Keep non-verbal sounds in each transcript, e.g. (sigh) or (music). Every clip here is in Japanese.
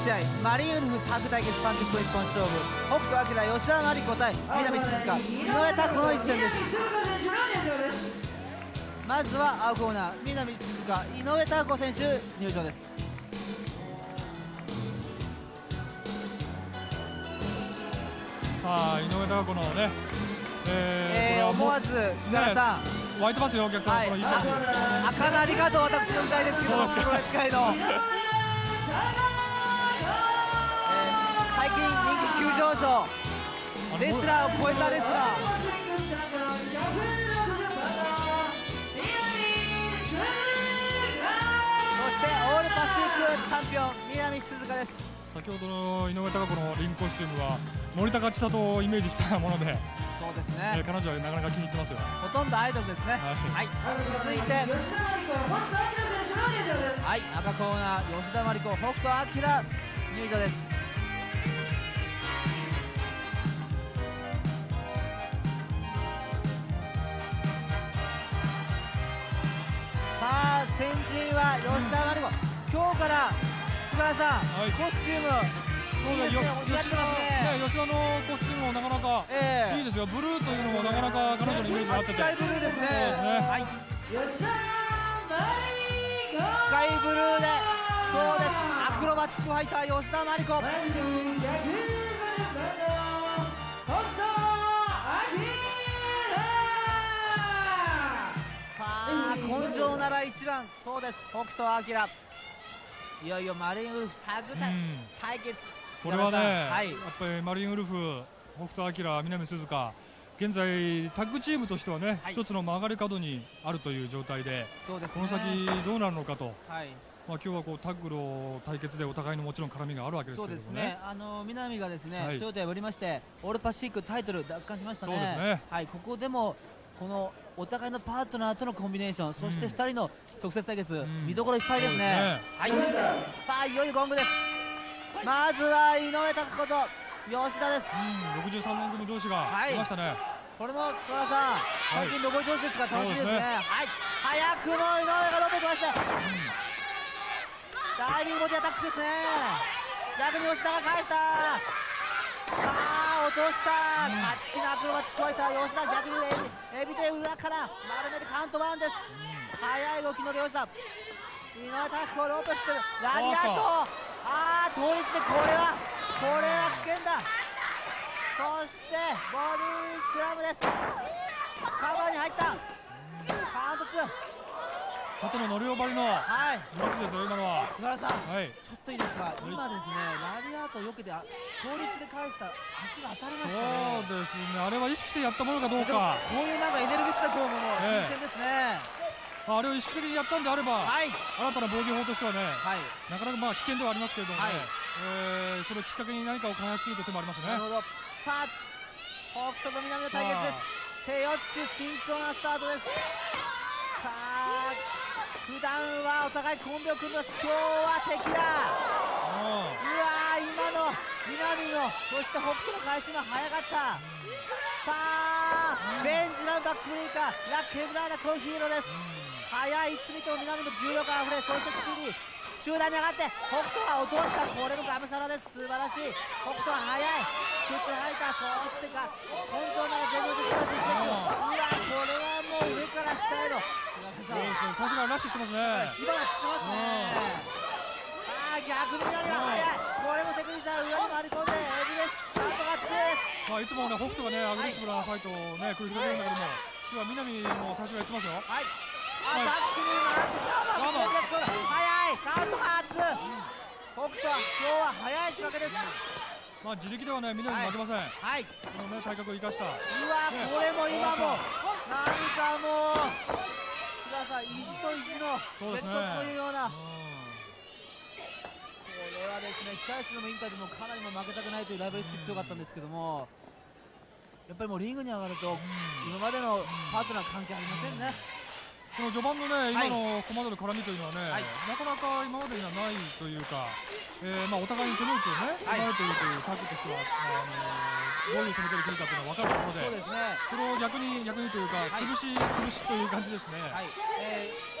第6試合マリンウルフタッグ対決30分一本勝負。北斗晶吉田真理子対南鈴鹿。井上拓子の一戦です。まずは青コーナー南鈴鹿井上拓子選手入場です。さあ井上孝子のね、えー、思わず菅原さん、ね、湧いてますよお客さん、はい、このあかなりかと私のみたいですけどプロレス界の、急上昇。レスラーを超えたレスラー。そしてオールパシフィックチャンピオン南鈴鹿です。先ほどの井上貴子のリンコスチュームは森高千里をイメージしたものでそうですね、えー、彼女はなかなか気に入ってますよ。ほとんどアイドルですね。はい、はい、続いてはい赤コーナー吉田真理子北斗晶入場ですは吉田真理子。今日から菅原さん、はい、コスチュームそうだ、よ吉田、ね、吉田のコスチュームもなかなかいいですよ、ブルーというのもなかなか彼女のイメージがあって。て、スカイブルーですね、そうですね。はい、吉田スカイブルーで、そうです、アクロバチックファイター、吉田真理子。あ根性なら一番。そうです。北斗晶。いよいよマリンウルフタグ対決、これはね、はい、やっぱりマリンウルフ、北斗晶、南鈴鹿、現在、タッグチームとしてはね、はい、一つの曲がり角にあるという状態で、ね、この先どうなるのかと。はい。まあ、今日はこうタッグの対決でお互いのもちろん絡みがあるわけですけど、ね、ね。あの南がですね、はい、トヨタを破りましてオールパシフィックタイトル奪還しましたね。そうですね、はい、ここでもこのお互いのパートナーとのコンビネーション、そして2人の直接対決、うん、見どころいっぱいですね。すねはい、さあいよいよゴングです。まずは井上拓子と吉田です。うん、63年組同士がいましたね。はい、これもそらさん、最近上り調子ですから楽しみですね。すねはい、早くも井上がロボットまして、うん、ダイビングボディアタックですね。逆に吉田が返した。落とした、うん、勝ち気のアクロバチックファイター吉田逆にエビで裏から丸めてカウントバウンです、うん。速い動きの両者。井上拓子ロープしてる。ラリアット。ああ倒立でこれはこれは危険だ。そしてボディスラムです。カバーに入った。カウント2縦の乗り終わりのはい。ブロックですよ今のは。菅原さん、はい、ちょっといいですか、今ですねラリアートをよけて倒立で返した足が当たりましたね。そうですね。あれは意識してやったものかどうか。こういうなんかエネルギッシュなフォームも新鮮ですね、えーあれを意識的にやったんであれば、はい、新たな防御法としてはね、はい、なかなかまあ危険ではありますけれどもね、はい、えー、それをきっかけに何かを開発すると手もありますね。なるほど。さあ北斗と南の対決です。手4つ慎重なスタートです。さあ普段はお互いコンビを組みます。今日は敵だ。うわ今の南のそして北斗の返しも早かった。さあベンジランバックブレーカー。ラッケブラーナコンヒーローです。速い罪と南の重力あふれそしてスピーディー。中段に上がって北斗が落とした。これもがむしゃらです。素晴らしい。北斗は速い。た。そしてか根性なら全力でスパスうわこれは上から下へのさすがラッシュしてますね火花散ってますねああ逆に南が速いこれもテクニシャン裏に回り込んでエビですスタートが強いですまあいつもね北斗がねアグレッシブなファイトをね繰り広げるんだけども今日は南も最初がやってますよはいアタックに回ってジャーマン速いカウントが熱北斗は今日は速い仕掛けですまあ自力ではねみんなに負けません。はい、このね体格を生かした。うわ、ね、これも今も何かもう菅さん意地と意地の別突というような、これはですね控え室のインタビューもかなりも負けたくないというライブ意識強かったんですけどもやっぱりもうリングに上がると今までのパートナー関係ありませんね、この序盤のね、今のコマンドの絡みというのはね、はい、なかなか今までにはないというか、えー、まあお互いに手の内をね、捉えているというタッグとしては、あのー、どういう攻め手でくるかというのは分かるところで、そうですね、それを逆に逆にというか、潰し潰しという感じですね。はい。えー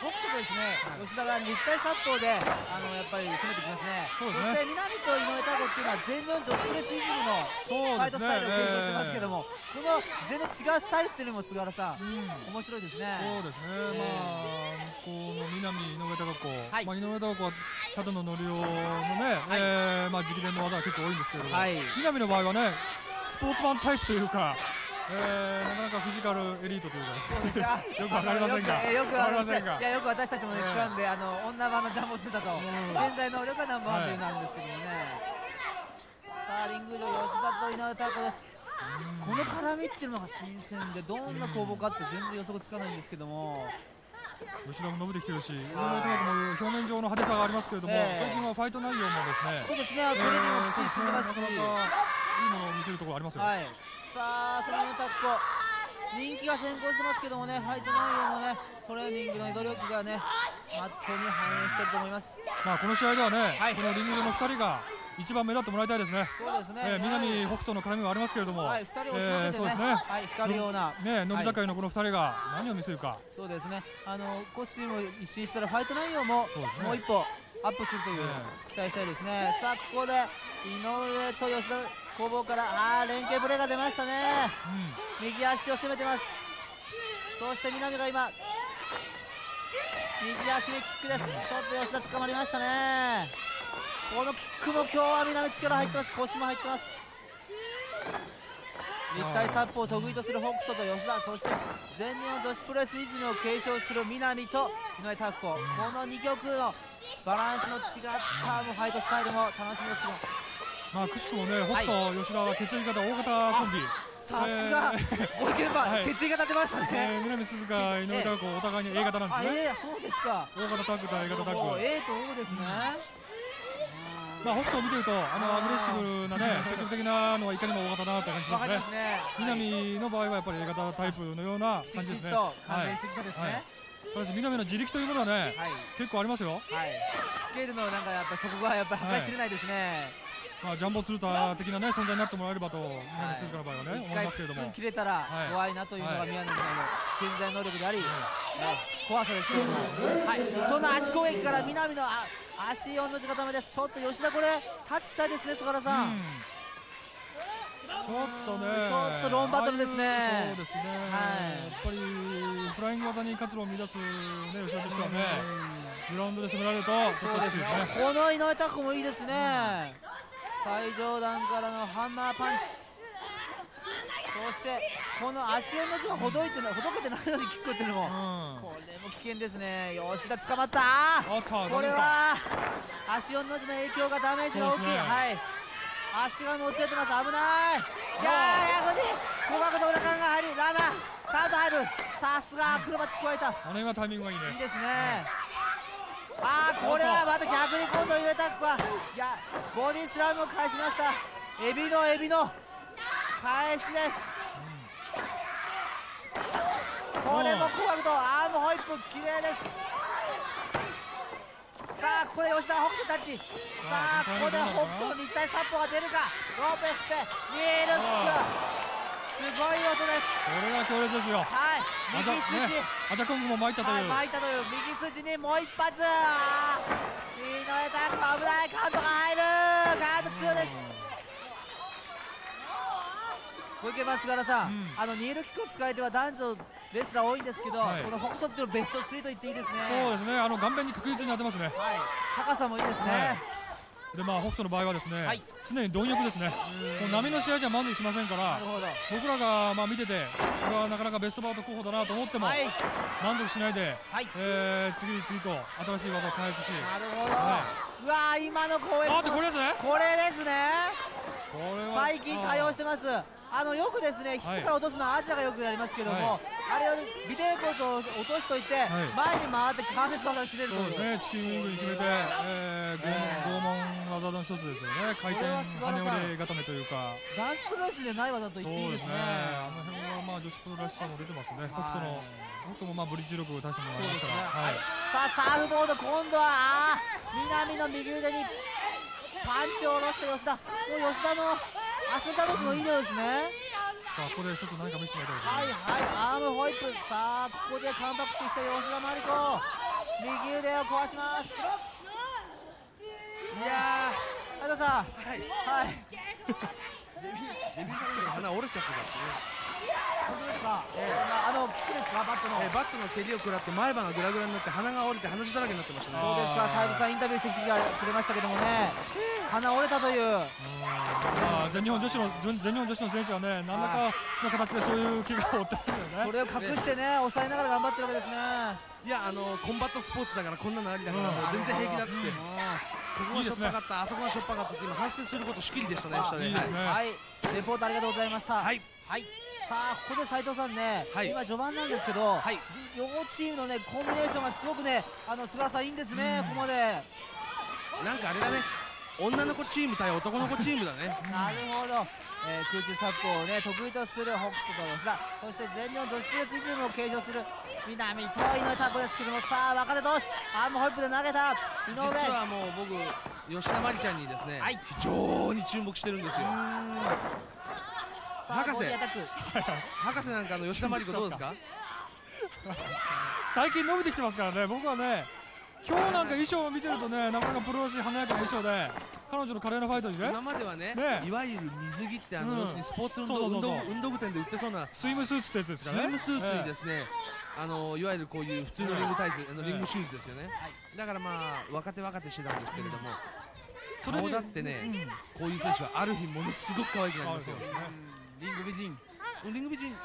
北斗ですね、はい、吉田が立体殺法であのやっぱり攻めてきますね。そして南と井上太鼓っていうのは全日本女子プレスイズムのファイトスタイルを継承してますけども、この全然違うスタイルっていうのも菅原さん、うん、面白いですね。そうですね、えー、まあ向こうの南井上太鼓、はい、まあ、井上太鼓はただの乗りをのね、はい、えー、まあ、直伝の技が結構多いんですけれども、はい、南の場合はねスポーツマンタイプというかえー、なかなかフィジカルエリートというか (laughs) そうです。かよくわかりませんが。よくわかりませんが。いやよく私たちもね掴んで、あの女版のジャンボツーだと、潜在能力がナンバーワンというなんですけどもね、さあリング上吉田と井上太子です。この絡みっていうのが新鮮でどんな攻防かって全然予測つかないんですけども。吉田も伸びてきてるし、井上太子も表面上の派手さがありますけれども、最近はファイト内容もですね、そうですね、トレーニングもきっちり進んでますし、なかなかいいものを見せるところありますよ。はいさあそのタッコ人気が先行してますけどもねファイト内容もねトレーニングの努力がねマットに反映してると思いますまあこの試合ではね、はい、このリングの2人が一番目立ってもらいたいですね。そうですね。えー、南北斗の絡みはありますけれども、はい、二人をしえー、そうですね。はい、光るようなね、伸び盛りのこの二人が何を見せるか。そうですね。あのコスチュームを一新したらファイト内容も、ね、もう一歩アップするという、期待したいですね。さあここで井上と吉田攻防からあー連携プレーが出ましたね、うん、右足を攻めてます。そして南が今右足にキックです。ちょっと吉田捕まりましたね。このキックも今日は南力入ってます。腰も入ってます。立体サップを得意とする北斗と吉田そして全日本女子プレスイズムを継承する南と井上拓子。この2曲のバランスの違ったファイトスタイルも楽しみですけど。まあくしくもね北斗、吉田は血液型大型コンビ。さすが、(laughs) ご意見番、血液型出ましたね、えー、南鈴鹿、(laughs) 井上太子、お互いに A 型なんですね、えー、そうですか、大型タッグ対 A 型タッグ、A と O ですね、まあ、北斗を見てると、あのアグレッシブなね、(laughs) 積極的なのはいかにも大型だなって感じますね、南の場合はやっぱり A 型タイプのような感じですね。完全主義者ですね、南の自力というものはね、結構ありますよ、はい、スケールのなんかやっぱそこがやっぱ計り知れないですね。まあ、ジャンボ鶴田的な、ね、存在になってもらえればと、南静香の場合はね、思いますけれども。切れたら怖いなというのが宮根さんの潜在能力であり、怖さですけれども、はい、その足攻撃から南の足4の字固めです、ちょっと吉田、これ、タッチしたいですね、菅原さん。ちょっとね、ちょっとロンバトルですね。そうですね。はい、やっぱりフライング技に活路を乱すね吉田としてはね、グラウンドで攻められるとちょっときついですね。この井上拓子もいいですね。最上段からのハンマーパンチ。そしてこの足の字がほどいてほどけてないのにキックっていうのも、うん、これも危険ですね。吉田捕まった。これは足4の字の影響がダメージが大きい、ね、はい。足がもつれてます。危ない。いやーここに鼓膜と裏感が入りラナーカウント入る。さすがクロバチ加えた。あの今タイミングがいいね。いいですね、ああこれはまた逆に今度入れたかいやボディスラムを返しました。エビのエビの。返しです、これも怖くとアームホイップ綺麗です。さあここで吉田北斗タッチさあここで北斗の立体サッポが出るか。ローペスペニールックすごい音です。これが強烈ですよ。はい。右筋、ね、アジャコングも巻いたという、はい、巻いたという。右筋にもう一発。井上拓危ない。カウントが入る。カウント2です。小池松原さん、うん、あのニールキックを使えては男女レスラー多いんですけど、はい、この北斗っていうのベスト3と言っていいですね。そうですね。あの顔面に確実に当てますね、はい、高さもいいですね、はいでまあ北斗の場合はですね、はい、常に貪欲ですね、もう波の試合じゃ満足しませんから、僕らがまあ見てて、これはなかなかベストバウト候補だなと思っても、はい、満足しないで、はい、えー、次々と新しい技を開発し、なるほど、はい、うわ今のこれですね、これですね、これは最近対応してます。あのよくですね、低から落とすのはアジアがよくやりますけども、あれをビデオコートを落としといて、前に回って関節技を締めると。そうですね、チキンウィングに決めて、えー、拷問技の一つですよね、回転跳ね折り固めというか、男子プロレスでない技と言っていいですね、あの辺はまあ女子プロらしさも出てますね、北斗の。北斗もまあブリッジ力を出してもらいました。から、ね。はい、さあサーフボード今度はあ南の右腕にパンチを下ろして吉田。もう吉田の足のダメージもいいようですね。さあここで一つ何か見せてもらいたいですね。はいはいアームホイップさあここでカムバックして吉田真理子。レーを壊します。いやー斉藤さん。はい。はい。(laughs) デビューカレンダー鼻折れちゃってたってね本当ですか、えー、あのキックですか？バットの、えー、バットの蹴りを食らって前歯がグラグラになって鼻が折れて鼻血だらけになってましたね。そうですか。斉藤さんインタビューしてきてくれましたけどもね。鼻折れたという。まあ全日本女子の全日本女子の選手はね何らかの形でそういう怪我を負ってるんだよね。それを隠してね抑えながら頑張ってるわけですね。いやあのコンバットスポーツだからこんなのありだから、うん、全然平気だっつって、うん、ここがしょっぱかった、あそこがしょっぱかったって今反省することしきりでしたね下でいいですね。はい。レポートありがとうございました。はい、はいさあここで斉藤さんね、はい、今序盤なんですけど、はい、両チームのねコンビネーションがすごくねあの菅原さんいいんですね、ここまで。なんかあれだね。女の子チーム対男の子チームだね。(laughs) なるほど、えー、空中殺法をね得意とするホックスと吉田そして全日本女子プレスリズムを継承する南と井上拓ですけどもさあ若手同士アームホイップで投げた井上。実はもう僕吉田麻里ちゃんにですね、はい、非常に注目してるんですよ博士。(laughs) 博士なんかの吉田麻里子どうですか？(laughs) 最近伸びてきてますからね。僕はね今日なんか衣装を見てるとねなかなかプロらしい華やかな衣装で彼女の華麗なファイトにね。今まではね、ね、いわゆる水着ってあの、うん、要するにスポーツ運動運動具店で売ってそうな。スイムスーツってやつですかね。スイムスーツにですね、えー、あのいわゆるこういう普通のリングタイツ、あのリングシューズですよね、だからまあ若手若手してたんですけれども、それだってね、うん、こういう選手はある日ものすごく可愛くなりますよ、リング美人。リング美人。って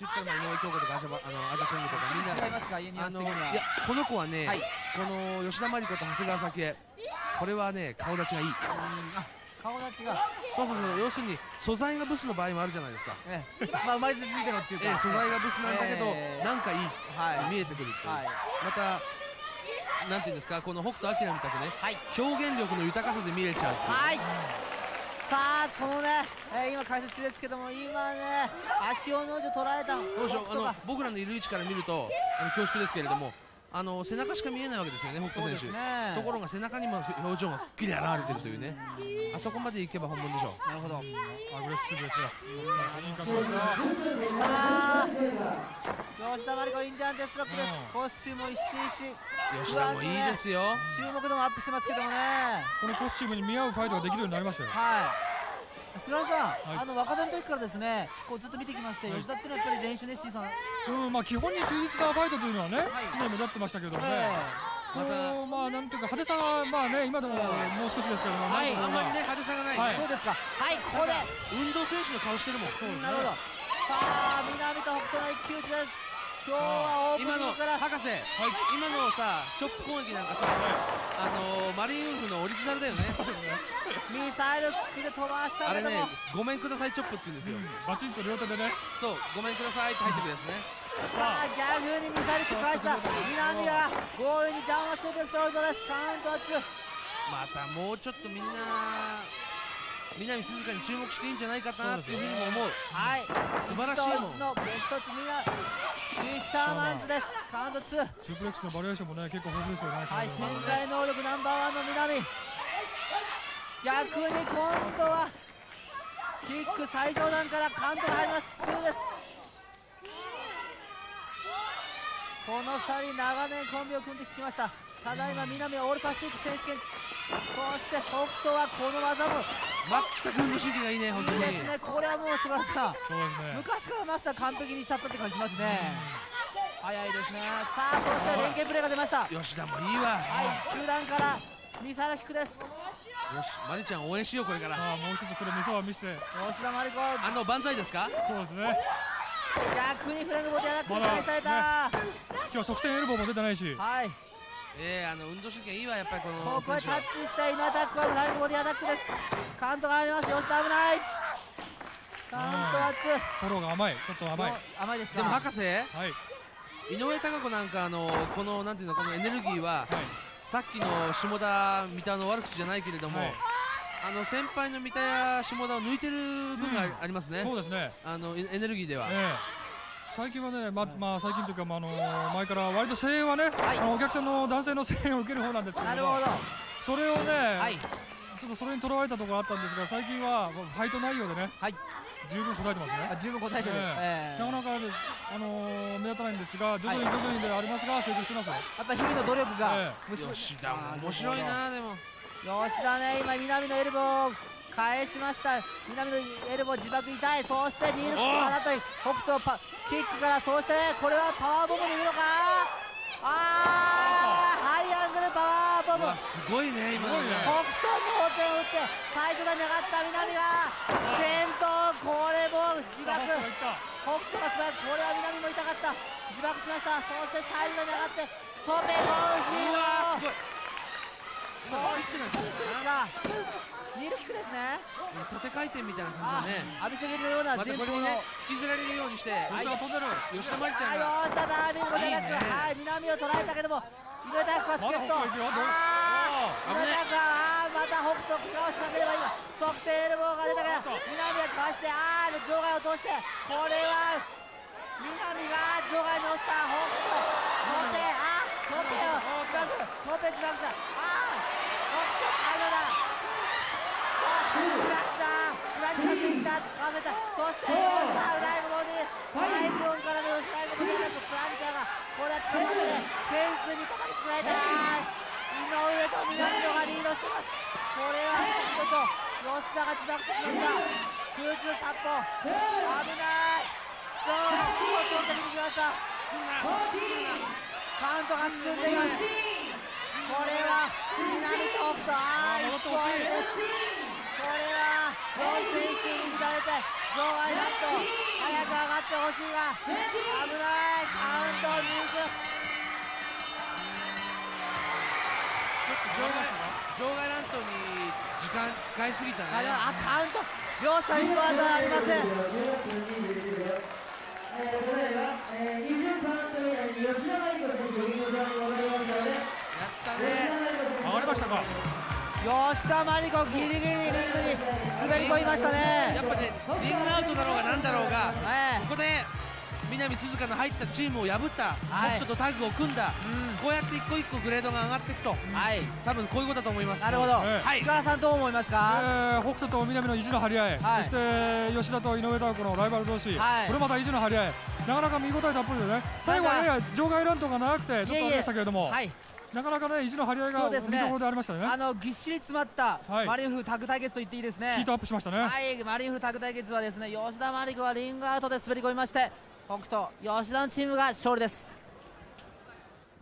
言ったら井上京子とかアジャあのアジャコングとかみんな違いますか？あのいやこの子はね、はい、この吉田麻里子と長谷川早紀江これはね顔立ちがいい。顔立ちが。そうそうそう。要するに素材がブスの場合もあるじゃないですか、ええ、まあ生まれついてのっていうか、ええ、素材がブスなんだけど、えー、なんかいい、はい、見えてくるっていう、はい、またなんていうんですか？この北斗晶みたくね、はい、表現力の豊かさで見えちゃうっていう、はいさあそのね、えー、今解説中ですけども今ね足をのじ捉えたどうしようあの僕らのいる位置から見るとあの恐縮ですけれどもあの背中しか見えないわけですよね、北斗選手、ね、ところが背中にも表情がくっきり現れているというね、あそこまでいけば本物でしょう。なるほど、アグレッシブですよ。さあ、吉田麻里子インディアンデスロックです、コスチュームも一新し、吉田もいいですよ、注目度もアップしてますけどもね、このコスチュームに見合うファイトができるようになりましたよ。はい菅原さん、はい、あの若手の時からですねこうずっと見てきまして、はい、吉田っていうのはやっぱり練習熱心さうんまあ基本に忠実なファイトというのはね、はい、常に目立ってましたけどね、えー、また。まあなんていうか派手さがまあね今でももう少しですけども、はい、あんまりね派手さがない、はい、そうですか。はいここで。運動選手の顔してるもん。そう、ね、なるほど。さあ南と北斗の一騎打ちです今日はオープニングから博士、はい、今のさチョップ攻撃なんかさ、あのー、マリンウルフのオリジナルだよね。(laughs) ミサイルで飛ばしたあれねごめんくださいチョップって言うんですよ、うん、バチンと両手でね。そうごめんくださいって入ってくるやつね。さあ逆にミサイルキック返した。南が強引に邪魔するべきソルトです。カウント2またもうちょっとみんな南鈴鹿に注目していいんじゃないかなっていうふうにも思う。はい。素晴らしいもん。の激突みなフィッシャーマンズです。カウント2スープレックスのバリエーションもね結構豊富ですよねはい潜在能力ナンバーワンの南。逆に今度はキック最上段からカウントが入ります。2です。この2人長年コンビを組んできてました。ただいま南はオールパシフィック選手権そして北斗はこの技も全く運動神経がいいね本当に。いいですねこれはもう素晴らしさ、ね、昔からマスター完璧にしちゃったって感じしますね。早いですね。さあそして連携プレーが出ました。吉田もいいわ。はい中段からミサラキックです。よしマリちゃん応援しようこれから。あもう一つこれ見せは見せて。吉田マリコあの万歳ですか？そうですね。逆にフラグボディアタックに返された、今日側転エルボーも出てないし。はいえー、あの運動神経いいわやっぱりこのここでタッチしたイナアタックはフライングボディアタックです。カウントがあります。吉田危ない。カウントは2フォローが甘い。ちょっと甘い。甘いですでも博士、はい、井上貴子なんかあのこのなんていうのこのエネルギーは、はい、さっきの下田三田の悪口じゃないけれども、はい、あの先輩の三田や下田を抜いてる分がありますね、うん、そうですね。あのエネルギーでは、えー最近はね、ままあ、最近というか、まあ、あの前から割と声援はね、はい、あのお客さんの男性の声援を受ける方なんですけどなるほど。それをね、はい、ちょっとそれにとらわれたところあったんですが最近はファイト内容でね、はい、十分答えてますね。あ十分答えてる、えー、なかなか、あのー、目立たないんですが徐々に徐々にでありますが成長してますよ。やっぱ日々の努力が、えー、吉田面白いなでも。吉田ね今南のエルボー返しました。南のエルボー自爆痛い。そしてリールからと北斗パキックから。そうして、ね、これはパワーボムにいるのか？ああハイアングルパワーボム。すごいね今のね。北斗の点を打って最初が願った南が先頭これも自爆。北斗が素早くこれは南も痛かった。自爆しました。そしてサイドに上がってトペモンヒーローキックなんですかニールキックですね。縦回転みたいな感じだね。浴びせるような前方の、ね、引きずられるようにして吉田飛んでる。吉田麻里ちゃんが吉田ダービングでなく、はい南を捉えたけども井上拓は助っ人ああ井上拓はまた北斗怪我をしなければ今測定エルボーが出たから南がかわしてああ場外を通して。これは南が場外に押した北斗。トペあトペを自爆トペ自爆したああ北斗サイドだクラッチャークラッチャースイッチだ合わせたそして吉田ウライボディサイクロンからのウライボディアタッククランチャーがこれは捕まってフェンスに叩きつけられた井上と南野がリードしてますこれは北斗と吉田が自爆してしまった空中殺法危ない超コースを先にきましたカウントが進んでいますこれは南と北斗ああ1ポイントですは本選手に乱れて場外ナット早く上がってほしいが危ないカウント抜く場外ラントに時間使いすぎたね。あカウント両者にもありません。えー、ただいま、えー、20カウント以内に吉田麻里子選手、リング上に上がりましたので、やったね、上がりましたか。吉田麻里子ギリギリリングに滑り込みましたね。やっぱねリングアウトだろうがなんだろうが、はい、ここで南鈴鹿の入ったチームを破った北斗とタッグを組んだ、うん、こうやって一個一個グレードが上がっていくと、はい、多分こういうことだと思います。なるほど、はい、塚さんどう思いますか、えー、北斗と南の意地の張り合い、はい、そして吉田と井上太子のライバル同士、はい、これまた意地の張り合い。なかなか見応えたっぷりでね。最後はやや場外乱闘が長くてちょっとあれでしたけれども。はいなかなかね意地の張り合いが見どころでありましたね。あのぎっしり詰まったマリンフタグ対決と言っていいですね。ヒートアップしましたね。はいマリンフタグ対決はですね吉田マリクはリングアウトで滑り込みまして北斗吉田のチームが勝利です